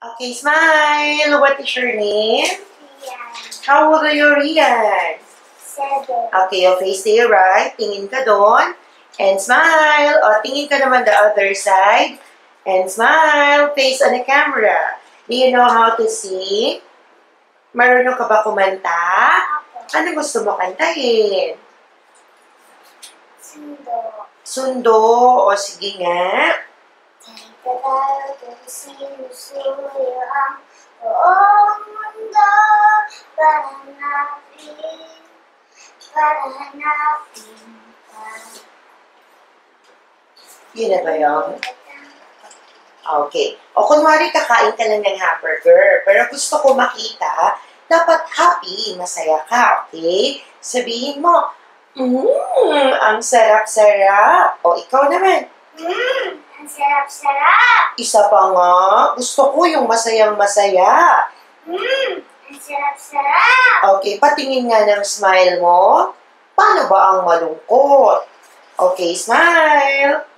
Okay, smile. What is your name? Yan. How old are you, Rian? Seven. Okay, your face to your right. Tingin ka doon. And smile. O, tingin ka naman the other side. And smile. Face on the camera. Do you know how to sing? Marunong ka ba kumanta? Ako. Ano gusto mo kantahin? Sundo. Sundo. O, sige nga. Kung sinusuyo ang buong mundo para hanapin, para hanapin ka. Yun na ba yun? Okay. O kunwari kakain ka lang ng hamburger, pero gusto ko makita, dapat happy, masaya ka, okay? Sabihin mo, Mmm, ang sarap-sarap. O ikaw naman, Mmm, ang sarap-sarap. isa pa nga, gusto ko yung masayang-masaya. Mmm, ang sarap-sarap. Okay, patingin nga ng smile mo. Paano ba ang malungkot? Okay, smile.